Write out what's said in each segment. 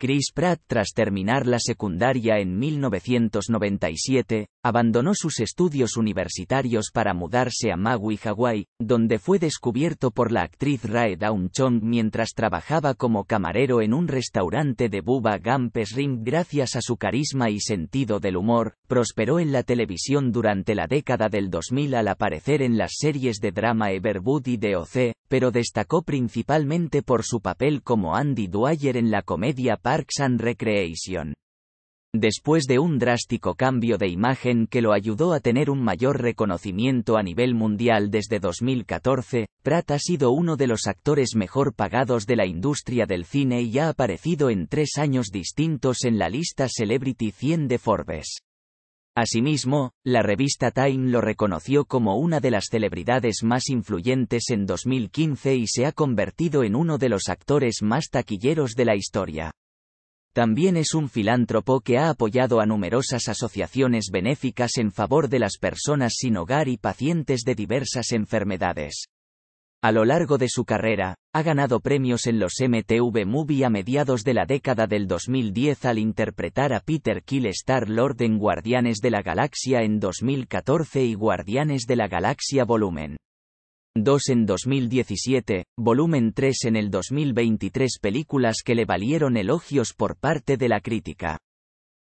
Chris Pratt, tras terminar la secundaria en 1997, abandonó sus estudios universitarios para mudarse a Maui, Hawái, donde fue descubierto por la actriz Rae Dawn Chong mientras trabajaba como camarero en un restaurante de Bubba Gampes Ring. Gracias a su carisma y sentido del humor, prosperó en la televisión durante la década del 2000 al aparecer en las series de drama Everwood y DOC, pero destacó principalmente por su papel como Andy Dwyer en la comedia Parks and Recreation. Después de un drástico cambio de imagen que lo ayudó a tener un mayor reconocimiento a nivel mundial desde 2014, Pratt ha sido uno de los actores mejor pagados de la industria del cine y ha aparecido en tres años distintos en la lista Celebrity 100 de Forbes. Asimismo, la revista Time lo reconoció como una de las celebridades más influyentes en 2015 y se ha convertido en uno de los actores más taquilleros de la historia. También es un filántropo que ha apoyado a numerosas asociaciones benéficas en favor de las personas sin hogar y pacientes de diversas enfermedades. A lo largo de su carrera, ha ganado premios en los MTV Movie a mediados de la década del 2010 al interpretar a Peter Kill Star-Lord en Guardianes de la Galaxia en 2014 y Guardianes de la Galaxia Volumen 2 en 2017, volumen 3 en el 2023 películas que le valieron elogios por parte de la crítica.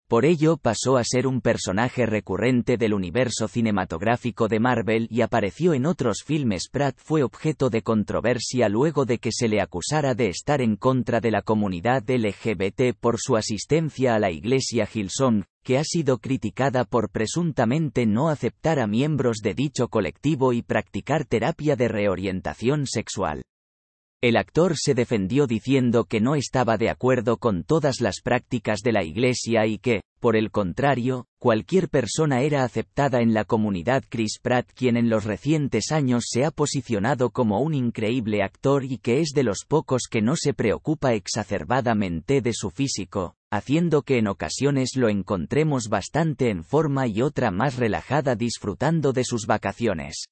Por ello pasó a ser un personaje recurrente del universo cinematográfico de Marvel y apareció en otros filmes. Pratt fue objeto de controversia luego de que se le acusara de estar en contra de la comunidad LGBT por su asistencia a la iglesia Hillsong, que ha sido criticada por presuntamente no aceptar a miembros de dicho colectivo y practicar terapia de reorientación sexual. El actor se defendió diciendo que no estaba de acuerdo con todas las prácticas de la Iglesia y que, por el contrario, cualquier persona era aceptada en la comunidad. Chris Pratt, quien en los recientes años se ha posicionado como un increíble actor y que es de los pocos que no se preocupa exacerbadamente de su físico, haciendo que en ocasiones lo encontremos bastante en forma y otra más relajada disfrutando de sus vacaciones.